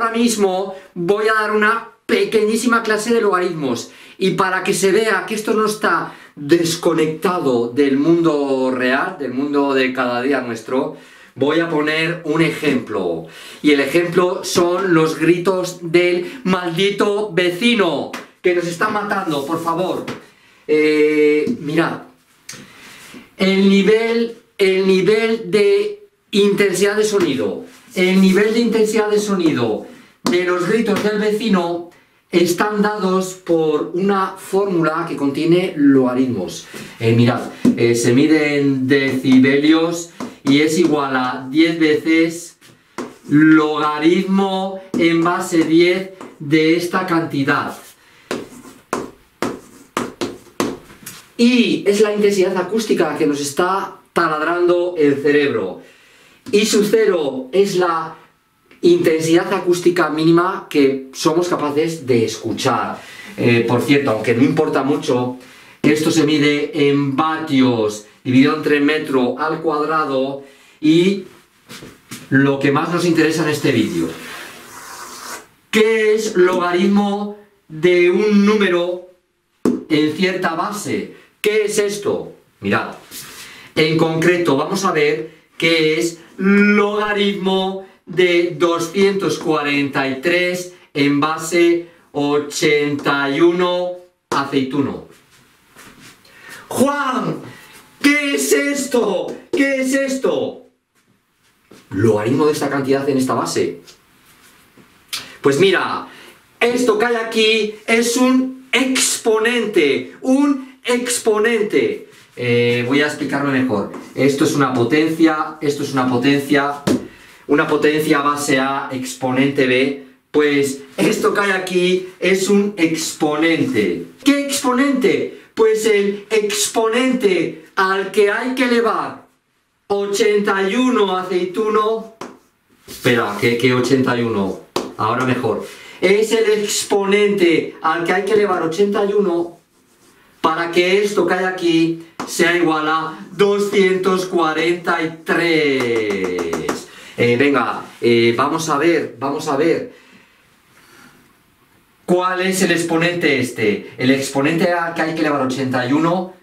ahora mismo voy a dar una pequeñísima clase de logaritmos y para que se vea que esto no está desconectado del mundo real, del mundo de cada día nuestro, voy a poner un ejemplo. Y el ejemplo son los gritos del maldito vecino que nos está matando, por favor. Eh, mirad, el nivel, el nivel de intensidad de sonido, el nivel de intensidad de sonido de los gritos del vecino están dados por una fórmula que contiene logaritmos. Eh, mirad, eh, se mide en decibelios y es igual a 10 veces logaritmo en base 10 de esta cantidad. Y es la intensidad acústica que nos está taladrando el cerebro. Y su cero es la intensidad acústica mínima que somos capaces de escuchar. Eh, por cierto, aunque no importa mucho, esto se mide en vatios dividido entre metro al cuadrado y lo que más nos interesa en este vídeo. ¿Qué es logaritmo de un número en cierta base? ¿Qué es esto? Mirad, en concreto vamos a ver qué es logaritmo de 243 en base 81 aceituno. Juan, ¿qué es esto? ¿Qué es esto? Logaritmo de esta cantidad en esta base. Pues mira, esto que hay aquí es un exponente, un exponente. Eh, voy a explicarlo mejor. Esto es una potencia, esto es una potencia, una potencia base A, exponente B, pues esto que hay aquí es un exponente. ¿Qué exponente? Pues el exponente al que hay que elevar 81 aceituno... Espera, ¿qué, qué 81? Ahora mejor. Es el exponente al que hay que elevar 81 para que esto que aquí sea igual a 243. Eh, venga, eh, vamos a ver, vamos a ver. ¿Cuál es el exponente este? El exponente que hay que elevar 81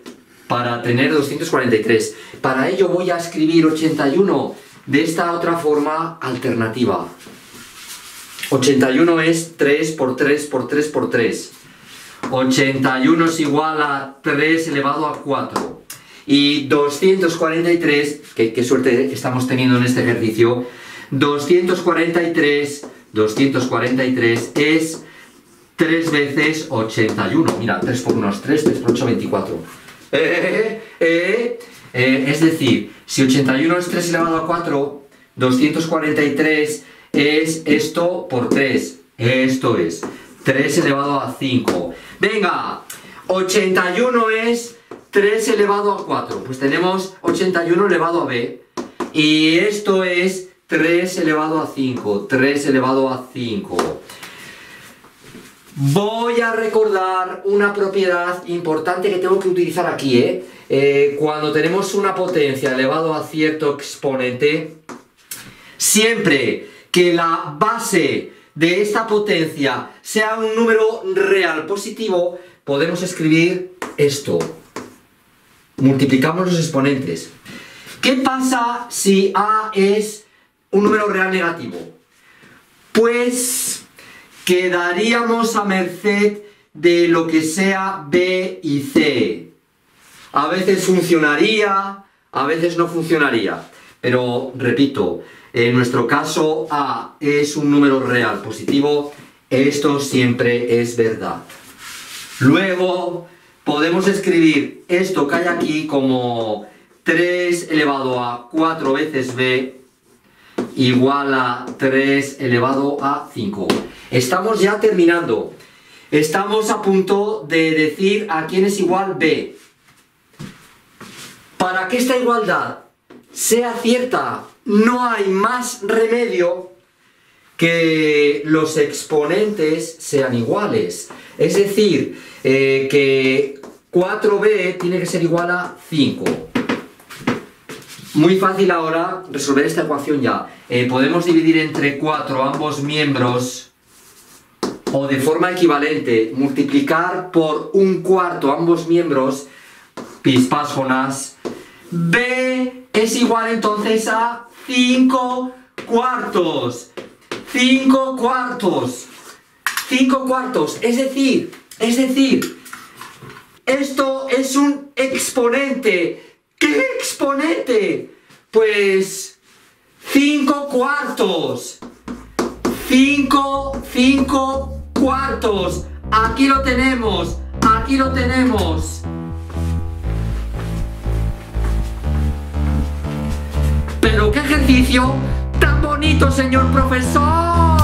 para tener 243. Para ello voy a escribir 81 de esta otra forma alternativa. 81 es 3 por 3 por 3 por 3. 81 es igual a 3 elevado a 4. Y 243, que qué suerte estamos teniendo en este ejercicio, 243, 243 es 3 veces 81. Mira, 3 por 1 es 3, 3 por 8, 24. Eh, eh, eh, es decir, si 81 es 3 elevado a 4, 243 es esto por 3. Esto es 3 elevado a 5. Venga, 81 es 3 elevado a 4. Pues tenemos 81 elevado a b. Y esto es 3 elevado a 5. 3 elevado a 5. Voy a recordar una propiedad importante que tengo que utilizar aquí, ¿eh? ¿eh? cuando tenemos una potencia elevado a cierto exponente, siempre que la base de esta potencia sea un número real positivo, podemos escribir esto. Multiplicamos los exponentes. ¿Qué pasa si A es un número real negativo? Pues quedaríamos a merced de lo que sea B y C. A veces funcionaría, a veces no funcionaría. Pero, repito, en nuestro caso A es un número real positivo, esto siempre es verdad. Luego podemos escribir esto que hay aquí como 3 elevado a 4 veces b igual a 3 elevado a 5. Estamos ya terminando. Estamos a punto de decir a quién es igual b. Para que esta igualdad sea cierta no hay más remedio que los exponentes sean iguales. Es decir, eh, que 4b tiene que ser igual a 5. Muy fácil ahora resolver esta ecuación ya. Eh, podemos dividir entre 4 ambos miembros o de forma equivalente multiplicar por un cuarto ambos miembros, pispas Jonás, B es igual entonces a 5 cuartos. 5 cuartos. 5 cuartos. Es decir, es decir, esto es un exponente ¿Qué exponente? Pues 5 cuartos. 5, 5 cuartos. Aquí lo tenemos. Aquí lo tenemos. Pero qué ejercicio tan bonito, señor profesor.